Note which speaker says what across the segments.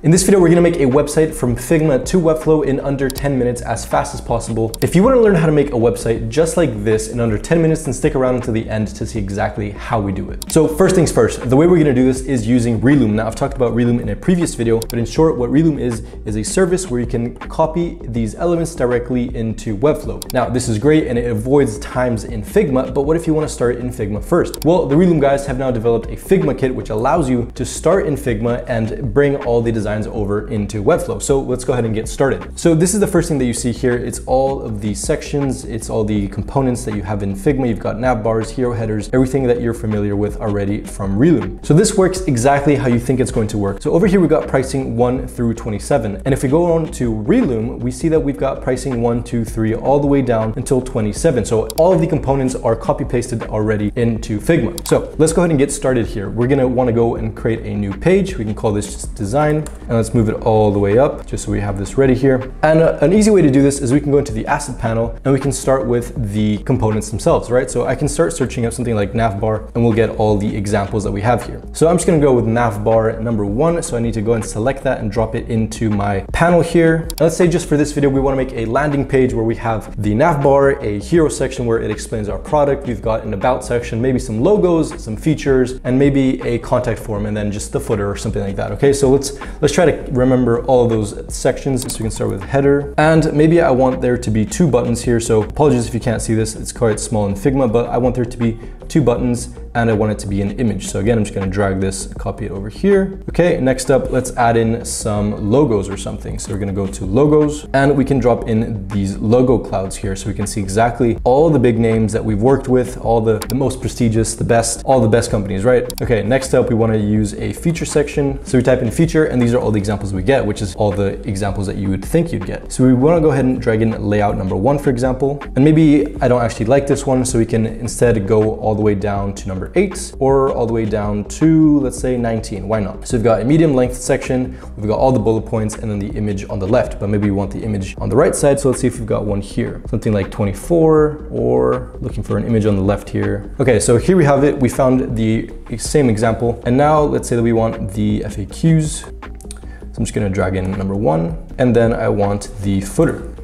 Speaker 1: In this video, we're gonna make a website from Figma to Webflow in under 10 minutes as fast as possible. If you wanna learn how to make a website just like this in under 10 minutes, then stick around until the end to see exactly how we do it. So first things first, the way we're gonna do this is using Relume. Now I've talked about Relume in a previous video, but in short, what Relume is, is a service where you can copy these elements directly into Webflow. Now this is great and it avoids times in Figma, but what if you wanna start in Figma first? Well, the Relume guys have now developed a Figma kit, which allows you to start in Figma and bring all the design designs over into Webflow. So let's go ahead and get started. So this is the first thing that you see here. It's all of the sections, it's all the components that you have in Figma. You've got nav bars, hero headers, everything that you're familiar with already from Relume. So this works exactly how you think it's going to work. So over here, we've got pricing one through 27. And if we go on to Relume, we see that we've got pricing one, two, three, all the way down until 27. So all of the components are copy pasted already into Figma. So let's go ahead and get started here. We're gonna wanna go and create a new page. We can call this just design. And let's move it all the way up just so we have this ready here. And uh, an easy way to do this is we can go into the asset panel and we can start with the components themselves, right? So I can start searching up something like navbar and we'll get all the examples that we have here. So I'm just gonna go with navbar number one. So I need to go and select that and drop it into my panel here. Let's say just for this video, we wanna make a landing page where we have the navbar, a hero section where it explains our product. We've got an about section, maybe some logos, some features, and maybe a contact form and then just the footer or something like that. Okay, so let's let's try to remember all of those sections. So we can start with header. And maybe I want there to be two buttons here. So apologies if you can't see this, it's quite small in Figma, but I want there to be two buttons and I want it to be an image. So again, I'm just gonna drag this, copy it over here. Okay, next up, let's add in some logos or something. So we're gonna go to logos and we can drop in these logo clouds here so we can see exactly all the big names that we've worked with, all the, the most prestigious, the best, all the best companies, right? Okay, next up, we wanna use a feature section. So we type in feature and these are all the examples we get, which is all the examples that you would think you'd get. So we wanna go ahead and drag in layout number one, for example. And maybe I don't actually like this one, so we can instead go all the way down to number eight or all the way down to, let's say 19, why not? So we've got a medium length section, we've got all the bullet points and then the image on the left, but maybe we want the image on the right side. So let's see if we've got one here, something like 24 or looking for an image on the left here. Okay, so here we have it. We found the same example. And now let's say that we want the FAQs. So I'm just gonna drag in number one, and then I want the footer.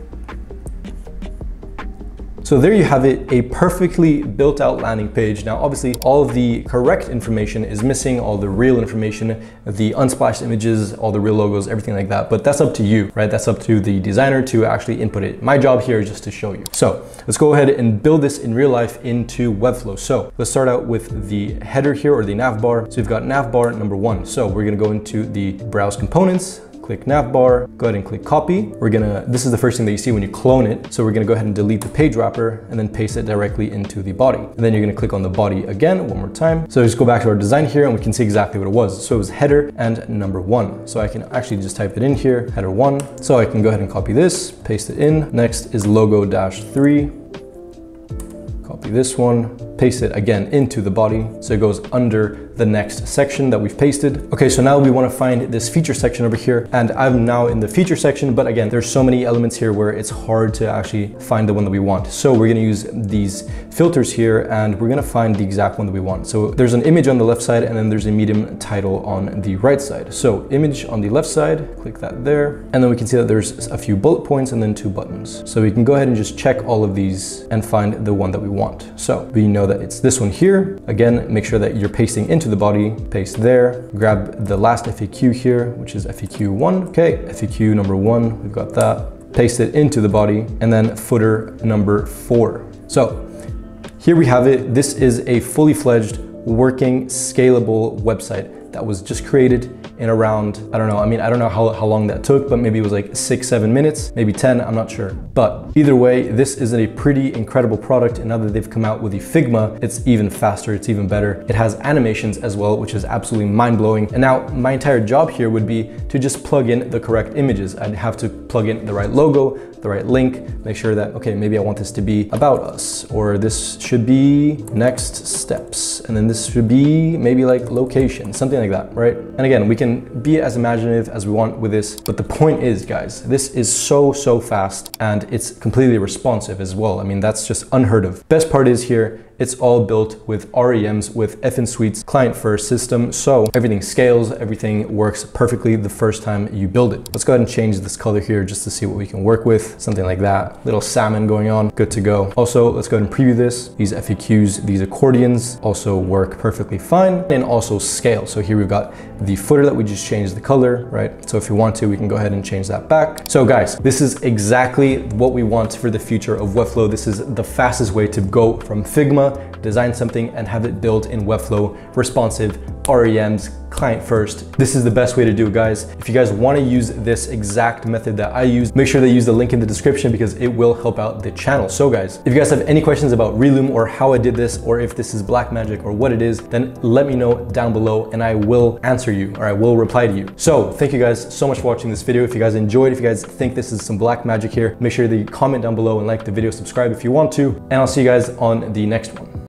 Speaker 1: So there you have it, a perfectly built out landing page. Now, obviously all the correct information is missing, all the real information, the unsplashed images, all the real logos, everything like that. But that's up to you, right? That's up to the designer to actually input it. My job here is just to show you. So let's go ahead and build this in real life into Webflow. So let's start out with the header here or the nav bar. So we've got nav bar number one. So we're gonna go into the browse components, click navbar, go ahead and click copy. We're gonna, this is the first thing that you see when you clone it. So we're gonna go ahead and delete the page wrapper and then paste it directly into the body. And then you're gonna click on the body again, one more time. So just go back to our design here and we can see exactly what it was. So it was header and number one. So I can actually just type it in here, header one. So I can go ahead and copy this, paste it in. Next is logo dash three. Copy this one, paste it again into the body so it goes under the next section that we've pasted. Okay, so now we wanna find this feature section over here and I'm now in the feature section, but again, there's so many elements here where it's hard to actually find the one that we want. So we're gonna use these filters here and we're gonna find the exact one that we want. So there's an image on the left side and then there's a medium title on the right side. So image on the left side, click that there. And then we can see that there's a few bullet points and then two buttons. So we can go ahead and just check all of these and find the one that we want. So we know that it's this one here. Again, make sure that you're pasting into the body, paste there, grab the last FAQ here, which is FAQ one. Okay, FAQ number one, we've got that. Paste it into the body and then footer number four. So here we have it. This is a fully fledged working scalable website that was just created in around, I don't know, I mean, I don't know how, how long that took, but maybe it was like six, seven minutes, maybe 10, I'm not sure. But either way, this is a pretty incredible product. And now that they've come out with the Figma, it's even faster, it's even better. It has animations as well, which is absolutely mind blowing. And now my entire job here would be to just plug in the correct images. I'd have to plug in the right logo, the right link, make sure that, okay, maybe I want this to be about us, or this should be next steps. And then this should be maybe like location, something like that, right? And again, we can be as imaginative as we want with this, but the point is, guys, this is so, so fast and it's completely responsive as well. I mean, that's just unheard of. Best part is here it's all built with REMs with Finsweet's client first system. So everything scales, everything works perfectly the first time you build it. Let's go ahead and change this color here just to see what we can work with. Something like that. Little salmon going on, good to go. Also, let's go ahead and preview this. These FAQs, these accordions also work perfectly fine and also scale. So here we've got the footer that we just changed the color, right? So if you want to, we can go ahead and change that back. So guys, this is exactly what we want for the future of Webflow. This is the fastest way to go from Figma, sonra design something and have it built in Webflow, responsive, REMs, client first. This is the best way to do it, guys. If you guys wanna use this exact method that I use, make sure to use the link in the description because it will help out the channel. So guys, if you guys have any questions about Relume or how I did this, or if this is black magic or what it is, then let me know down below and I will answer you or I will reply to you. So thank you guys so much for watching this video. If you guys enjoyed, if you guys think this is some black magic here, make sure to comment down below and like the video, subscribe if you want to, and I'll see you guys on the next one.